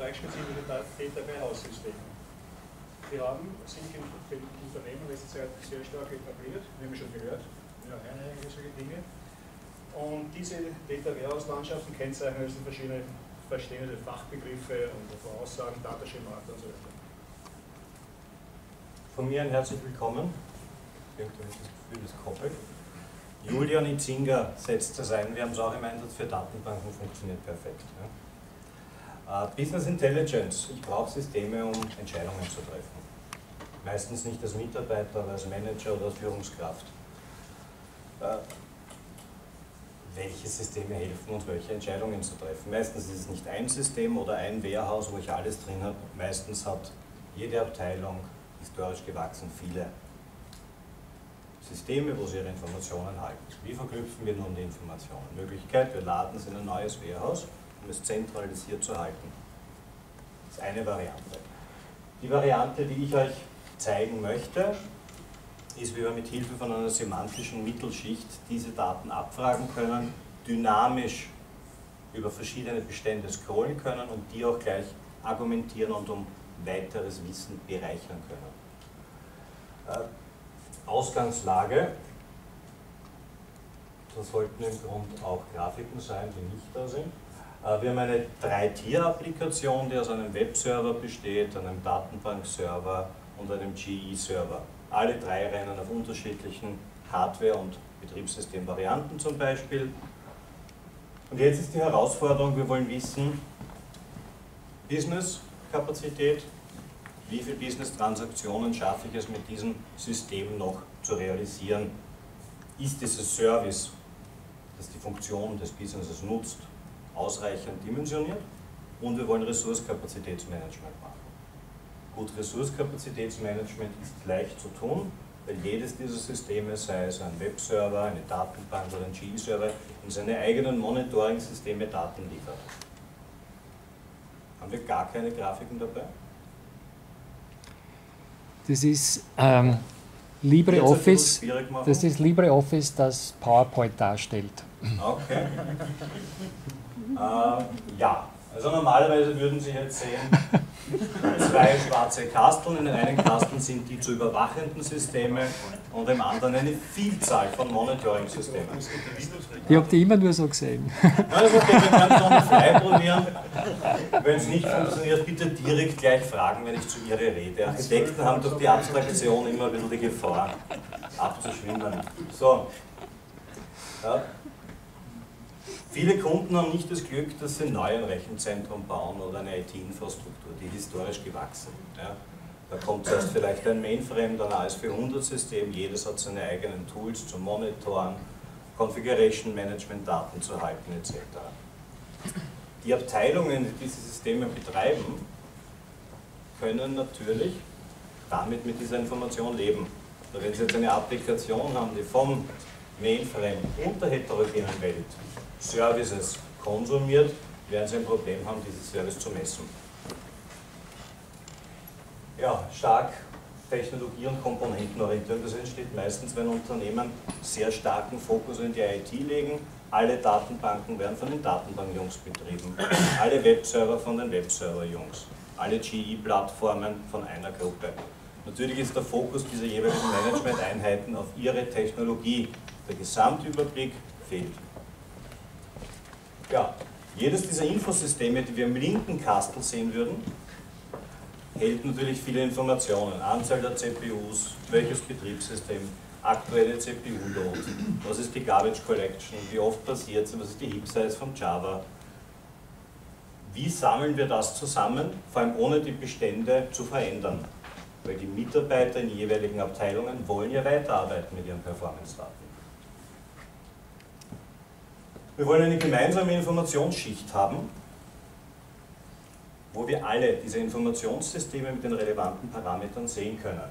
bereichsspezifische Data Warehouse-Systeme. Wir haben, sind im, im Unternehmen in letzter Zeit sehr stark etabliert, wir haben schon gehört, ja, einige solche Dinge. Und diese Data Warehouse-Landschaften kennzeichnen also verschiedene verstehende Fachbegriffe und Voraussagen, Dataschemata und so weiter. Von mir ein herzlich willkommen. Irgendwie habe das. Julian Itzinger setzt das ein. Wir haben es auch im Einsatz für Datenbanken, funktioniert perfekt. Ja. Äh, Business Intelligence. Ich brauche Systeme, um Entscheidungen zu treffen. Meistens nicht als Mitarbeiter, aber als Manager oder als Führungskraft. Äh, welche Systeme helfen uns, welche Entscheidungen zu treffen. Meistens ist es nicht ein System oder ein Warehouse, wo ich alles drin habe. Meistens hat jede Abteilung historisch gewachsen viele Systeme, wo sie ihre Informationen halten. Wie verknüpfen wir nun die Informationen? Möglichkeit, wir laden es in ein neues Warehouse, um es zentralisiert zu halten. Das ist eine Variante. Die Variante, die ich euch zeigen möchte, ist, wie wir mit Hilfe von einer semantischen Mittelschicht diese Daten abfragen können, dynamisch über verschiedene Bestände scrollen können und die auch gleich argumentieren und um weiteres Wissen bereichern können. Äh, Ausgangslage, das sollten im Grunde auch Grafiken sein, die nicht da sind. Äh, wir haben eine 3-Tier-Applikation, die aus einem Webserver besteht, einem Datenbankserver und einem GE-Server. Alle drei rennen auf unterschiedlichen Hardware- und Betriebssystemvarianten zum Beispiel. Und jetzt ist die Herausforderung, wir wollen wissen, Business-Kapazität, wie viele Business-Transaktionen schaffe ich es mit diesem System noch zu realisieren? Ist dieses Service, das die Funktion des Businesses nutzt, ausreichend dimensioniert? Und wir wollen Ressourcekapazitätsmanagement machen. Gut, Ressourcekapazitätsmanagement ist leicht zu tun, weil jedes dieser Systeme, sei es ein Webserver, eine Datenbank oder ein GE-Server, in seine eigenen Monitoring-Systeme Daten liefert. Haben wir gar keine Grafiken dabei? Das ist ähm, LibreOffice, das ist LibreOffice, das PowerPoint darstellt. Okay. äh, ja, also normalerweise würden Sie jetzt sehen, zwei schwarze Kasteln. In den einen Kasteln sind die zu überwachenden Systeme und im anderen eine Vielzahl von Monitoring-Systemen. Ich habe die immer nur so gesehen. Also okay, wir können es nochmal frei probieren. Wenn es nicht funktioniert, bitte direkt gleich fragen, wenn ich zu Ihrer rede. Architekten haben durch die Abstraktion immer ein bisschen die Gefahr, abzuschwimmen. So. Ja. Viele Kunden haben nicht das Glück, dass sie neu ein Rechenzentrum bauen oder eine IT-Infrastruktur, die historisch gewachsen ist. Ja. Da kommt zuerst vielleicht ein Mainframe, dann ein AS400-System, jedes hat seine eigenen Tools zum Monitoren, Configuration Management, Daten zu halten etc. Die Abteilungen, die diese Systeme betreiben, können natürlich damit mit dieser Information leben. Wenn Sie jetzt eine Applikation haben, die vom Mainframe und der heterogenen Welt Services konsumiert, werden Sie ein Problem haben, diese Service zu messen. Ja, stark Technologie- und Komponentenorientierung. Das entsteht meistens, wenn Unternehmen sehr starken Fokus in die IT legen. Alle Datenbanken werden von den Datenbankjungs betrieben. Alle Webserver von den Webserver-Jungs. Alle GE-Plattformen von einer Gruppe. Natürlich ist der Fokus dieser jeweiligen Management-Einheiten auf ihre Technologie. Der Gesamtüberblick fehlt. Ja, jedes dieser Infosysteme, die wir im linken Kastel sehen würden, hält natürlich viele Informationen. Anzahl der CPUs, welches Betriebssystem, aktuelle CPU-Load, was ist die Garbage Collection, wie oft passiert sie, was ist die Heap-Size von Java. Wie sammeln wir das zusammen, vor allem ohne die Bestände zu verändern? Weil die Mitarbeiter in jeweiligen Abteilungen wollen ja weiterarbeiten mit ihren Performance-Daten. Wir wollen eine gemeinsame Informationsschicht haben, wo wir alle diese Informationssysteme mit den relevanten Parametern sehen können.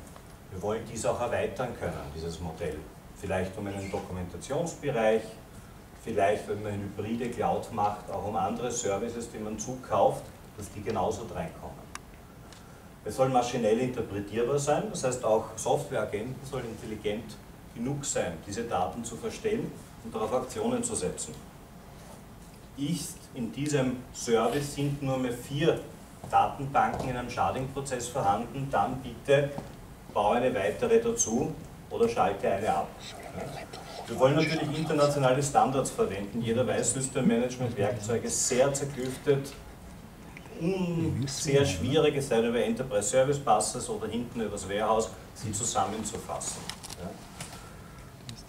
Wir wollen dies auch erweitern können, dieses Modell. Vielleicht um einen Dokumentationsbereich, vielleicht wenn man eine hybride Cloud macht, auch um andere Services, die man zukauft, dass die genauso reinkommen. Es soll maschinell interpretierbar sein, das heißt auch Softwareagenten sollen intelligent genug sein, diese Daten zu verstehen und darauf Aktionen zu setzen ist in diesem Service sind nur mehr vier Datenbanken in einem Sharding-Prozess vorhanden, dann bitte baue eine weitere dazu oder schalte eine ab. Wir wollen natürlich internationale Standards verwenden. Jeder weiß, System-Management-Werkzeuge sehr zerklüftet, sehr schwierig, es sei über Enterprise Service Buses oder hinten über das Warehouse, sie zusammenzufassen.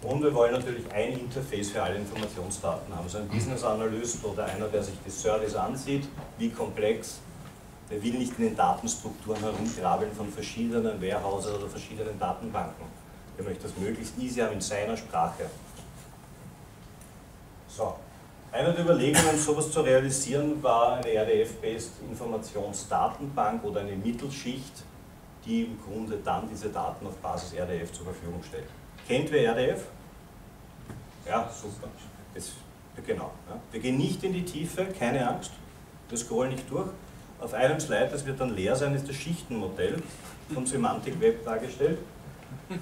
Und wir wollen natürlich ein Interface für alle Informationsdaten haben. So ein Business Analyst oder einer, der sich die Service ansieht, wie komplex, der will nicht in den Datenstrukturen herumkrabbeln von verschiedenen Warehouses oder verschiedenen Datenbanken. Der möchte das möglichst easy haben in seiner Sprache. So. Eine der Überlegungen, sowas zu realisieren, war eine RDF-based Informationsdatenbank oder eine Mittelschicht, die im Grunde dann diese Daten auf Basis RDF zur Verfügung stellt. Kennt wer RDF? Ja, super. Das, genau. Ja. Wir gehen nicht in die Tiefe, keine Angst. Wir scrollen nicht durch. Auf einem Slide, das wird dann leer sein, ist das Schichtenmodell vom Semantic Web dargestellt. Äh,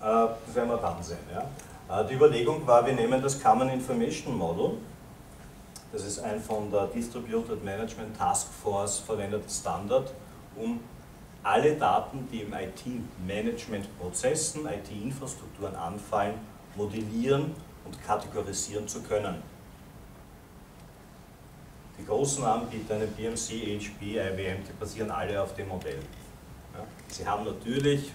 das werden wir dann sehen. Ja. Äh, die Überlegung war, wir nehmen das Common Information Model. Das ist ein von der Distributed Management Task Force verwendetes Standard, um alle Daten, die im IT-Management-Prozessen, IT-Infrastrukturen anfallen, modellieren und kategorisieren zu können. Die großen Anbieter, eine BMC, HP, IBM, die basieren alle auf dem Modell. Sie haben natürlich,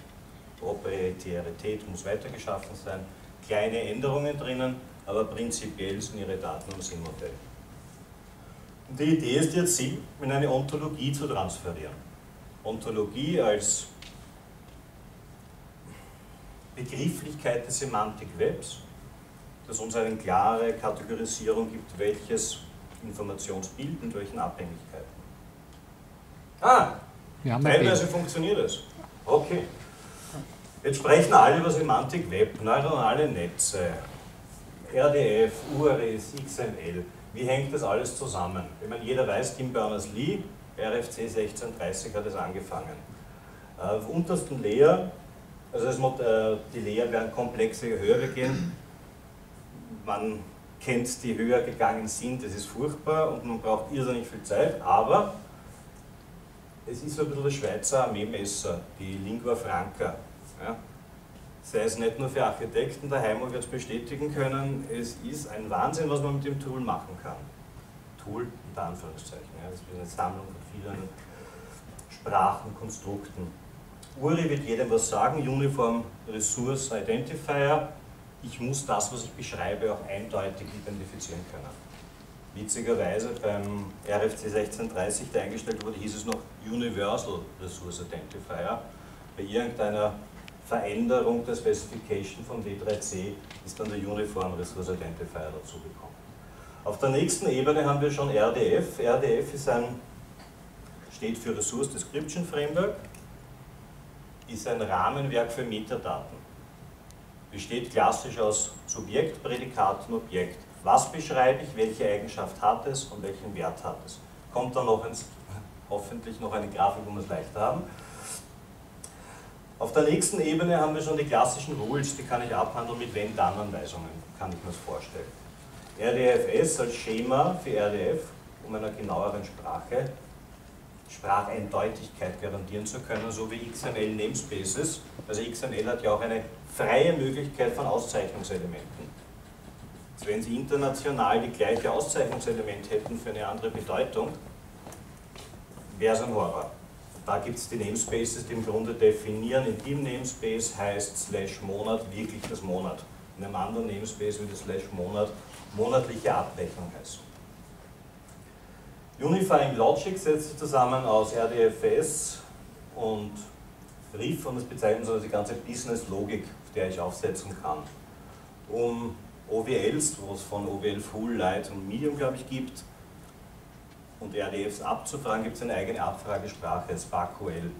Proprietärität muss weitergeschaffen sein, kleine Änderungen drinnen, aber prinzipiell sind ihre Daten im SIM-Modell. Die Idee ist jetzt, sie in eine Ontologie zu transferieren. Ontologie als Begrifflichkeit des Semantik-Webs, das uns eine klare Kategorisierung gibt, welches Informationsbild mit welchen Abhängigkeiten. Ah, teilweise funktioniert es. Okay. Jetzt sprechen alle über Semantik Web, neuronale Netze, RDF, URS, XML. Wie hängt das alles zusammen? Ich meine, jeder weiß, Tim Berners-Lee RFC 1630 hat es angefangen. Äh, auf untersten Layer, also das, äh, die Layer werden komplexer, je höher wir gehen. Man kennt, die höher gegangen sind, das ist furchtbar und man braucht irrsinnig viel Zeit, aber es ist so ein bisschen das Schweizer Armeemesser, die Lingua Franca. Ja? Sei es nicht nur für Architekten, der Heimo wird es bestätigen können, es ist ein Wahnsinn, was man mit dem Tool machen kann. Tool unter Anführungszeichen. Ja? Das ist eine Sammlung von vielen Sprachen, Konstrukten. URI wird jedem was sagen, Uniform Resource Identifier. Ich muss das, was ich beschreibe, auch eindeutig identifizieren können. Witzigerweise beim RFC 1630, der eingestellt wurde, hieß es noch Universal Resource Identifier. Bei irgendeiner Veränderung der Specification von D3C ist dann der Uniform Resource Identifier dazugekommen. Auf der nächsten Ebene haben wir schon RDF. RDF ist ein steht für Resource Description Framework, ist ein Rahmenwerk für Metadaten. Besteht klassisch aus Subjekt, Prädikat und Objekt. Was beschreibe ich, welche Eigenschaft hat es und welchen Wert hat es? Kommt dann noch ins, hoffentlich noch eine Grafik, wir es leichter haben. Auf der nächsten Ebene haben wir schon die klassischen Rules, die kann ich abhandeln mit Wenn-Dann-Anweisungen, kann ich mir das vorstellen. RDFS als Schema für RDF, um einer genaueren Sprache Spracheindeutigkeit garantieren zu können, so wie XML Namespaces. Also XML hat ja auch eine freie Möglichkeit von Auszeichnungselementen. Also wenn Sie international die gleiche Auszeichnungselement hätten für eine andere Bedeutung, wäre es ein Horror. Da gibt es die Namespaces, die im Grunde definieren, in dem Namespace heißt slash Monat wirklich das Monat. In einem anderen Namespace würde slash Monat monatliche Abrechnung heißen. Unifying Logic setzt sich zusammen aus RDFS und RIF und das bezeichnet so die ganze Business-Logik, auf der ich aufsetzen kann. Um OWLs, wo es von OWL Full, Light und Medium, glaube ich, gibt, und RDFs abzufragen, gibt es eine eigene Abfragesprache, SparkQL.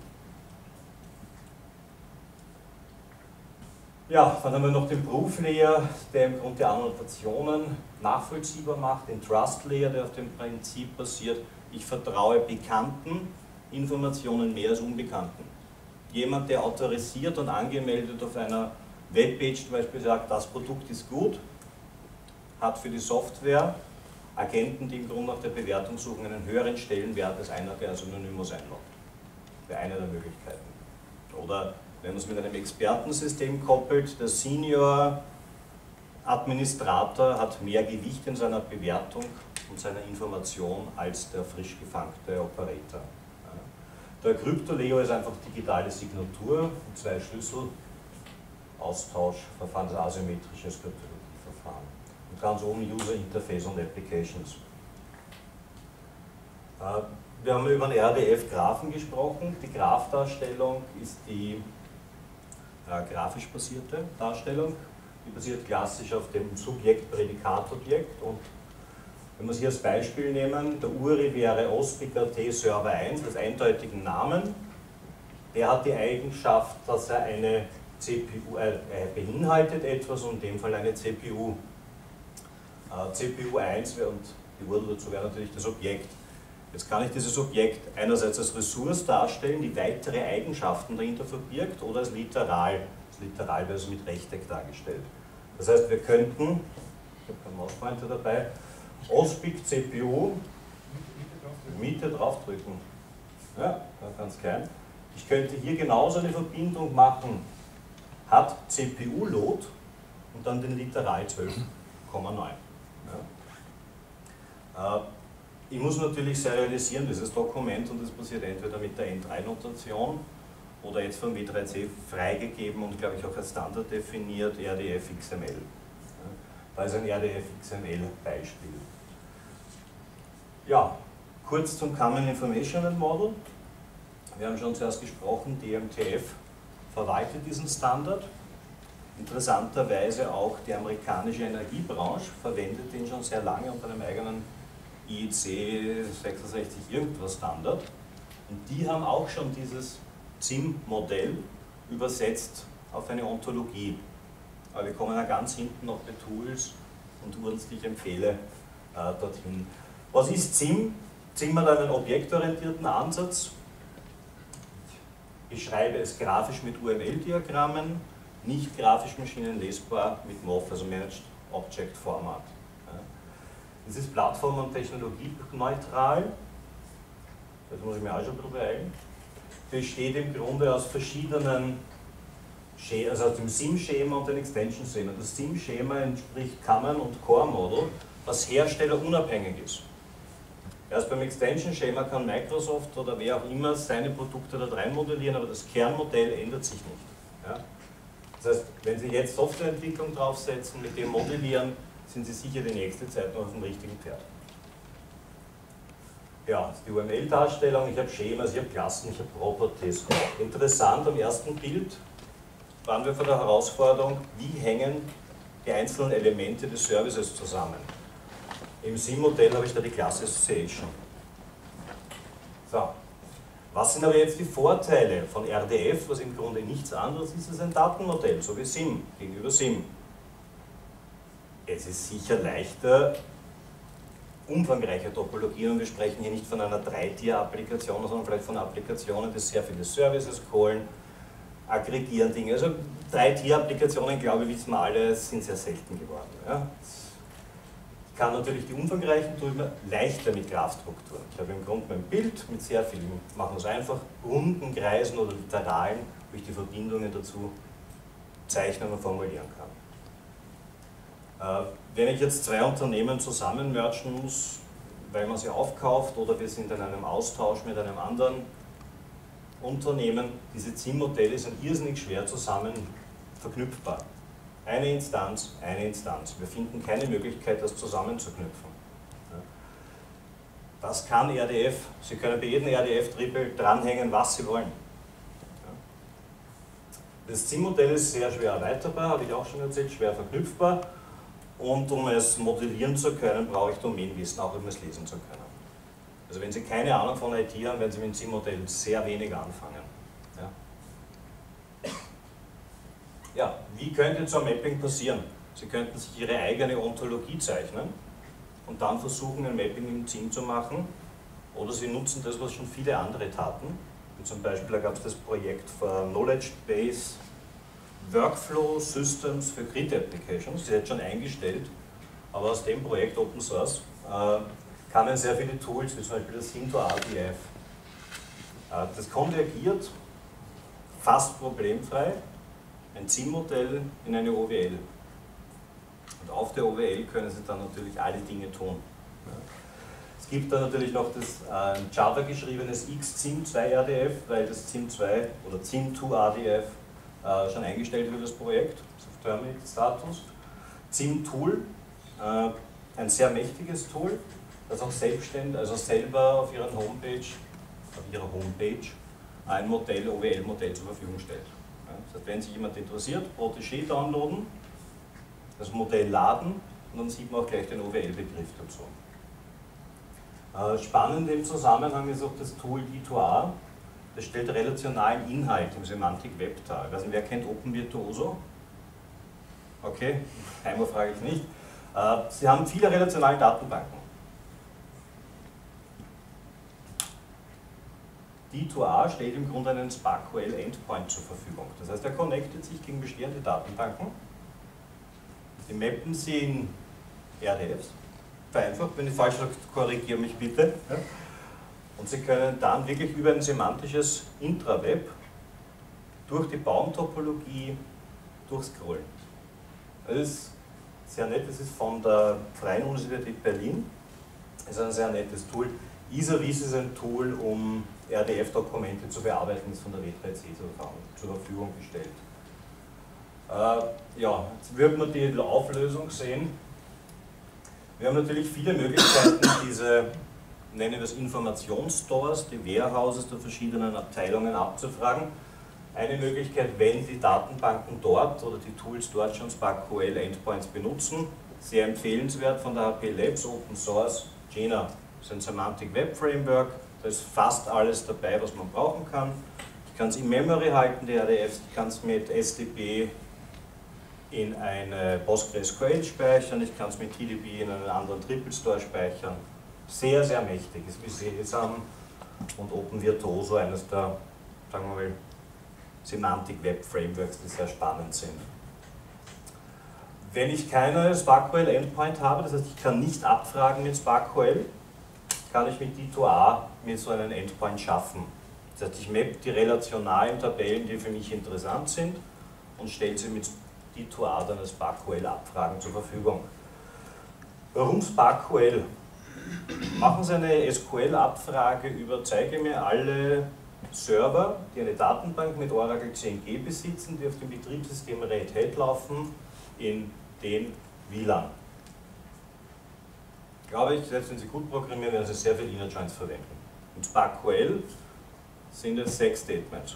Ja, dann haben wir noch den Proof Layer, der im Grunde Annotationen nachvollziehbar macht, den Trust Layer, der auf dem Prinzip basiert, ich vertraue bekannten Informationen mehr als unbekannten. Jemand, der autorisiert und angemeldet auf einer Webpage zum Beispiel sagt, das Produkt ist gut, hat für die Software Agenten, die im Grunde nach der Bewertung suchen, einen höheren Stellenwert als einer, der Synonymous einloggt. Wäre eine der Möglichkeiten. Oder wenn man es mit einem Expertensystem koppelt, der Senior Administrator hat mehr Gewicht in seiner Bewertung und seiner Information als der frisch gefangte Operator. Der Kryptoleo ist einfach digitale Signatur und zwei Schlüssel, Austauschverfahren, das asymmetrisches Kryptologieverfahren. Und ganz oben User Interface und Applications. Äh, wir haben über den RDF-Graphen gesprochen. Die Graphdarstellung ist die äh, grafisch basierte Darstellung. Die basiert klassisch auf dem Subjekt-Prädikat-Objekt und wenn wir es hier als Beispiel nehmen, der URI wäre OSPICA T Server 1, das eindeutigen Namen. Der hat die Eigenschaft, dass er eine CPU äh, beinhaltet etwas und in dem Fall eine CPU. Äh, CPU 1 und die Url dazu wäre natürlich das Objekt. Jetzt kann ich dieses Objekt einerseits als Ressource darstellen, die weitere Eigenschaften dahinter verbirgt, oder als Literal. Das Literal wäre also mit Rechteck dargestellt. Das heißt, wir könnten, ich habe keinen Mauspointer dabei, OSPIC CPU, Mitte draufdrücken. Ja, ganz klein. Ich könnte hier genauso eine Verbindung machen, hat CPU-Load und dann den Literal 12,9. Ja. Äh, ich muss natürlich serialisieren, dieses Dokument, und das passiert entweder mit der N3-Notation oder jetzt vom W3C freigegeben und glaube ich auch als Standard definiert RDF XML. Da ist ein RDF XML Beispiel. Ja, kurz zum Common Information Model. Wir haben schon zuerst gesprochen, DMTF verwaltet diesen Standard. Interessanterweise auch die amerikanische Energiebranche verwendet den schon sehr lange unter einem eigenen IEC 66 irgendwas Standard. Und die haben auch schon dieses ZIM-Modell übersetzt auf eine Ontologie. Aber wir kommen ja ganz hinten noch bei Tools und URLs, die ich empfehle, äh, dorthin. Was ist ZIM? ZIM hat einen objektorientierten Ansatz. Ich schreibe es grafisch mit UML-Diagrammen, nicht grafisch maschinenlesbar mit MOF, also Managed Object Format. Es ist plattform- und technologieneutral, das muss ich mir auch schon ein beeilen, besteht im Grunde aus verschiedenen, also aus dem SIM-Schema und den Extension-Schema. Das SIM-Schema entspricht Common und Core Model, was herstellerunabhängig ist. Erst beim Extension-Schema kann Microsoft oder wer auch immer seine Produkte da rein modellieren, aber das Kernmodell ändert sich nicht. Ja? Das heißt, wenn Sie jetzt Softwareentwicklung draufsetzen, mit dem modellieren, sind Sie sicher die nächste Zeit noch auf dem richtigen Pferd. Ja, die UML-Darstellung, ich habe Schemas, ich habe Klassen, ich habe Properties. Interessant am ersten Bild waren wir vor der Herausforderung, wie hängen die einzelnen Elemente des Services zusammen. Im SIM-Modell habe ich da die Klasse Association. So. Was sind aber jetzt die Vorteile von RDF, was im Grunde nichts anderes ist als ein Datenmodell, so wie SIM gegenüber SIM? Es ist sicher leichter, umfangreiche Topologien und wir sprechen hier nicht von einer Dreitier-Applikation, sondern vielleicht von Applikationen, die sehr viele Services callen, aggregieren Dinge. Also Drei-Tier-Applikationen, glaube ich, wissen wir alle, sind sehr selten geworden. Ja. Ich kann natürlich die umfangreichen drüber leichter mit Grafstrukturen. Ich habe im Grunde mein Bild mit sehr vielen, machen wir es einfach, runden Kreisen oder Literalen, wo ich die Verbindungen dazu zeichnen und formulieren kann. Äh, wenn ich jetzt zwei Unternehmen zusammenmergen muss, weil man sie aufkauft oder wir sind in einem Austausch mit einem anderen Unternehmen, diese ZIM-Modelle sind irrsinnig schwer zusammen verknüpfbar. Eine Instanz, eine Instanz. Wir finden keine Möglichkeit, das zusammenzuknüpfen. Das kann RDF. Sie können bei jedem RDF-Triple dranhängen, was Sie wollen. Das ZIM-Modell ist sehr schwer erweiterbar, habe ich auch schon erzählt, schwer verknüpfbar. Und um es modellieren zu können, brauche ich Domainwissen, auch um es lesen zu können. Also wenn Sie keine Ahnung von IT haben, werden Sie mit dem SIM-Modell sehr wenig anfangen. Ja. ja, wie könnte so ein Mapping passieren? Sie könnten sich Ihre eigene Ontologie zeichnen und dann versuchen, ein Mapping im SIM zu machen. Oder Sie nutzen das, was schon viele andere taten. Wie zum Beispiel, gab es das Projekt für Knowledge Base Workflow Systems für Grid Applications, die ist jetzt schon eingestellt, aber aus dem Projekt Open Source, äh, kamen sehr viele Tools, wie zum Beispiel das Hinto RDF. Äh, das konvergiert fast problemfrei ein ZIM-Modell in eine OWL. Und auf der OWL können Sie dann natürlich alle Dinge tun. Es gibt dann natürlich noch das äh, Java geschriebenes XZIM2RDF, weil das ZIM2 oder ZIM2RDF äh, schon eingestellt wird, das Projekt, das auf Terminal-Status. ZIM-Tool, äh, ein sehr mächtiges Tool, das auch selbstständig, also selber auf ihrer Homepage, auf ihrer Homepage ein Modell, OWL-Modell zur Verfügung stellt. Das heißt, wenn sich jemand interessiert, Protégé downloaden, das Modell laden und dann sieht man auch gleich den OWL-Begriff dazu. Äh, spannend im Zusammenhang ist auch das Tool D2R. Das stellt relationalen Inhalt im Semantic Web dar. Also wer kennt Open Virtuoso? Okay, einmal frage ich nicht. Äh, Sie haben viele relationale Datenbanken. D2R stellt im Grunde einen SparkQL Endpoint zur Verfügung. Das heißt, er connectet sich gegen bestehende Datenbanken. Die mappen Sie in RDFs. Vereinfacht, wenn ich falsch sage, korrigiere mich bitte. Und Sie können dann wirklich über ein semantisches Intraweb durch die Baumtopologie durchscrollen. Das ist sehr nett, das ist von der Freien Universität Berlin. Das ist ein sehr nettes Tool. ISAVIS ist ein Tool, um RDF-Dokumente zu bearbeiten, ist von der W3C zur Verfügung gestellt. Äh, ja, jetzt wird man die Auflösung sehen. Wir haben natürlich viele Möglichkeiten, diese, nennen wir es Informationsstores, die Warehouses der verschiedenen Abteilungen abzufragen. Eine Möglichkeit, wenn die Datenbanken dort oder die Tools dort schon SparkQL Endpoints benutzen, sehr empfehlenswert von der HP Labs Open Source, Jena das ist ein Semantic Web Framework, da ist fast alles dabei, was man brauchen kann. Ich kann es in Memory halten, die RDFs, ich kann es mit SDP in eine PostgreSQL speichern, ich kann es mit TDB in einen anderen Triple Store speichern. Sehr, sehr mächtig. Ist wie Sesam und OpenVirtuoso eines der, sagen wir mal, Semantic Web Frameworks, die sehr spannend sind. Wenn ich keine SparkQL Endpoint habe, das heißt, ich kann nicht abfragen mit SparkQL, kann ich mit D2A mir so einen Endpoint schaffen. Das heißt, ich map die relationalen Tabellen, die für mich interessant sind und stelle sie mit D2A dann als SparkQL-Abfragen zur Verfügung. Warum SparkQL? Machen Sie eine SQL-Abfrage über, zeige mir alle Server, die eine Datenbank mit Oracle 10G besitzen, die auf dem Betriebssystem Red Hat laufen, in den WLAN glaube ich, selbst wenn Sie gut programmieren, werden Sie sehr viel Inner Joins verwenden. Und SparkQL sind es sechs Statements.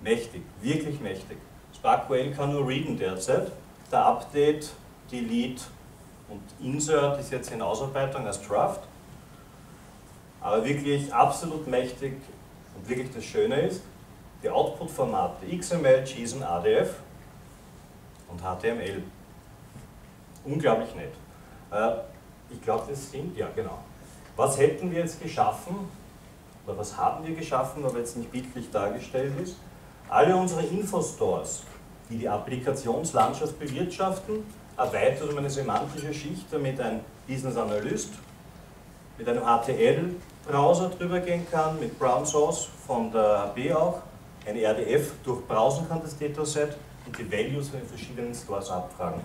Mächtig, wirklich mächtig. SparkQL kann nur readen derzeit. Der Update, Delete und Insert ist jetzt in Ausarbeitung als Draft. Aber wirklich absolut mächtig und wirklich das Schöne ist, die Output-Formate XML, JSON, ADF und HTML. Unglaublich nett. Äh, ich glaube, das stimmt, ja genau. Was hätten wir jetzt geschaffen, oder was haben wir geschaffen, aber jetzt nicht bildlich dargestellt ist? Alle unsere Infostores, die die Applikationslandschaft bewirtschaften, erweitert um eine semantische Schicht, damit ein Business Analyst mit einem HTL-Browser drüber gehen kann, mit Brown Source von der AB auch, ein RDF durchbrausen kann, das Dataset, und die Values von den verschiedenen Stores abfragen.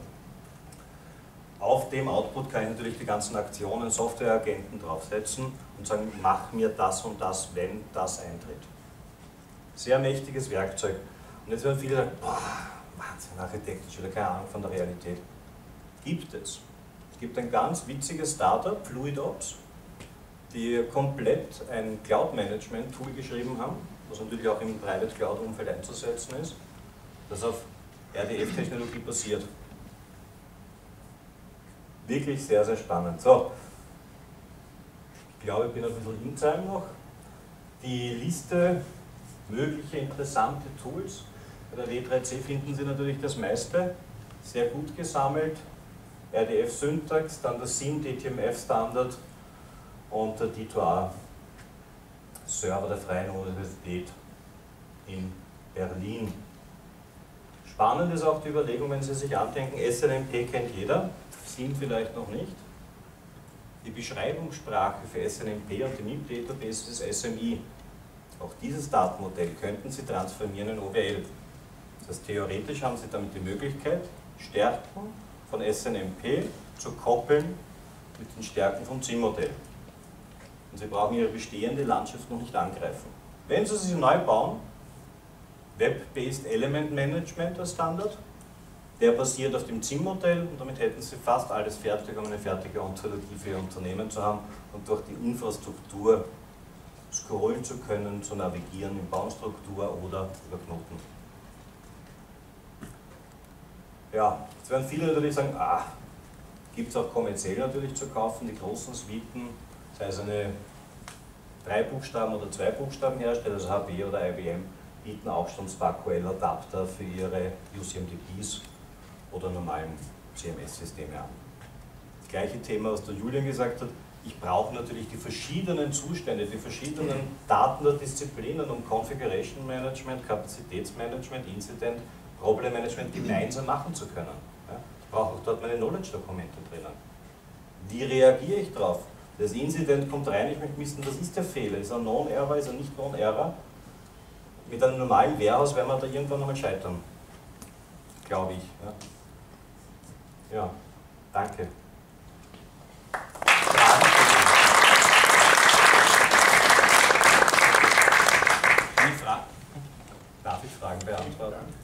Auf dem Output kann ich natürlich die ganzen Aktionen, Softwareagenten draufsetzen und sagen, mach mir das und das, wenn das eintritt. Sehr mächtiges Werkzeug. Und jetzt werden viele sagen, boah, Wahnsinn, Architekt, ich habe keine Ahnung von der Realität. Gibt es. Es gibt ein ganz witziges Startup, FluidOps, die komplett ein Cloud-Management-Tool geschrieben haben, was natürlich auch im Private Cloud-Umfeld einzusetzen ist, das auf RDF-Technologie basiert wirklich sehr, sehr spannend. So, ich glaube, ich bin ein bisschen in Time noch. Die Liste mögliche interessante Tools. Bei der W3C finden Sie natürlich das meiste, sehr gut gesammelt. RDF-Syntax, dann der SIM DTMF-Standard und der D2A Server der Freien Universität in Berlin. Spannend ist auch die Überlegung, wenn Sie sich andenken, SNMP kennt jeder, SIM vielleicht noch nicht. Die Beschreibungssprache für SNMP und die MIP Database ist SMI. Auch dieses Datenmodell könnten Sie transformieren in OWL. Das heißt, theoretisch haben Sie damit die Möglichkeit, Stärken von SNMP zu koppeln mit den Stärken vom ZIM-Modell. Und Sie brauchen Ihre bestehende Landschaft noch nicht angreifen. Wenn Sie sie neu bauen, Web-Based Element Management als Standard, der basiert auf dem ZIM-Modell und damit hätten Sie fast alles fertig, um eine fertige Ontologie für Ihr Unternehmen zu haben und durch die Infrastruktur scrollen zu können, zu navigieren in Baumstruktur oder über Knoten. Ja, jetzt werden viele natürlich sagen, ah, gibt es auch kommerziell natürlich zu kaufen, die großen Suiten, sei es eine drei Buchstaben oder zwei Buchstaben herstellt, also HP oder IBM, bieten auch schon SparkQL-Adapter für ihre UCMDPs oder normalen CMS-Systeme an. Das gleiche Thema, was der Julian gesagt hat, ich brauche natürlich die verschiedenen Zustände, die verschiedenen Daten der Disziplinen, um Configuration Management, Kapazitätsmanagement, Incident, Problemmanagement gemeinsam machen zu können. Ich brauche auch dort meine Knowledge-Dokumente drinnen. Wie reagiere ich darauf? Das Incident kommt rein, ich möchte wissen, was ist der Fehler? Ist er Non-Error, ist er nicht Non-Error? Mit einem normalen Warehouse werden wir da irgendwann nochmal scheitern. Glaube ich. Ja, ja danke. Darf ich Fragen beantworten?